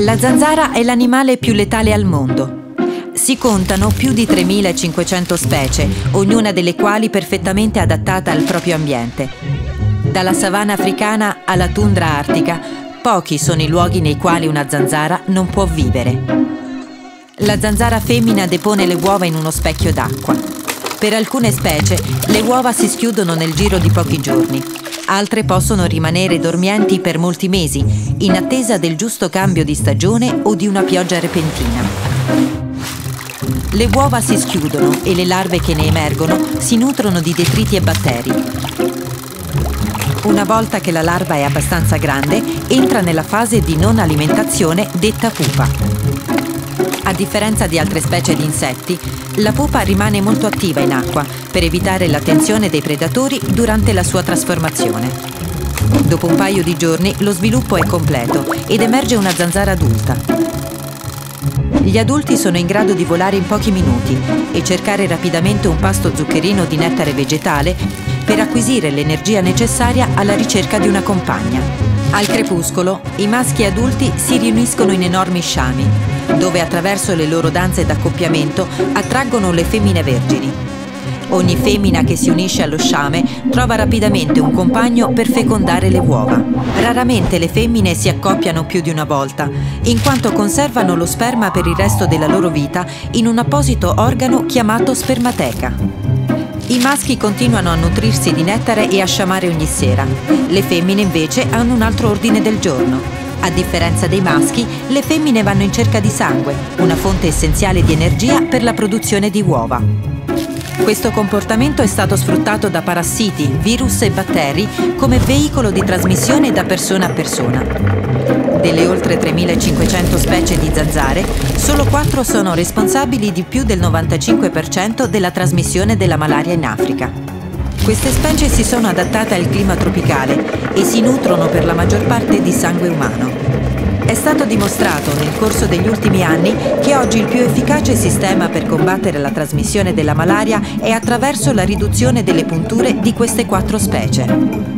La zanzara è l'animale più letale al mondo. Si contano più di 3.500 specie, ognuna delle quali perfettamente adattata al proprio ambiente. Dalla savana africana alla tundra artica, pochi sono i luoghi nei quali una zanzara non può vivere. La zanzara femmina depone le uova in uno specchio d'acqua. Per alcune specie le uova si schiudono nel giro di pochi giorni, altre possono rimanere dormienti per molti mesi, in attesa del giusto cambio di stagione o di una pioggia repentina. Le uova si schiudono e le larve che ne emergono si nutrono di detriti e batteri. Una volta che la larva è abbastanza grande, entra nella fase di non alimentazione detta pupa. A differenza di altre specie di insetti, la pupa rimane molto attiva in acqua per evitare l'attenzione dei predatori durante la sua trasformazione. Dopo un paio di giorni lo sviluppo è completo ed emerge una zanzara adulta. Gli adulti sono in grado di volare in pochi minuti e cercare rapidamente un pasto zuccherino di nettare vegetale per acquisire l'energia necessaria alla ricerca di una compagna. Al crepuscolo, i maschi adulti si riuniscono in enormi sciami dove attraverso le loro danze d'accoppiamento attraggono le femmine vergini. Ogni femmina che si unisce allo sciame trova rapidamente un compagno per fecondare le uova. Raramente le femmine si accoppiano più di una volta, in quanto conservano lo sperma per il resto della loro vita in un apposito organo chiamato spermateca. I maschi continuano a nutrirsi di nettare e a sciamare ogni sera. Le femmine invece hanno un altro ordine del giorno. A differenza dei maschi, le femmine vanno in cerca di sangue, una fonte essenziale di energia per la produzione di uova. Questo comportamento è stato sfruttato da parassiti, virus e batteri come veicolo di trasmissione da persona a persona. Delle oltre 3.500 specie di zanzare, solo 4 sono responsabili di più del 95% della trasmissione della malaria in Africa. Queste specie si sono adattate al clima tropicale e si nutrono per la maggior parte di sangue umano. È stato dimostrato nel corso degli ultimi anni che oggi il più efficace sistema per combattere la trasmissione della malaria è attraverso la riduzione delle punture di queste quattro specie.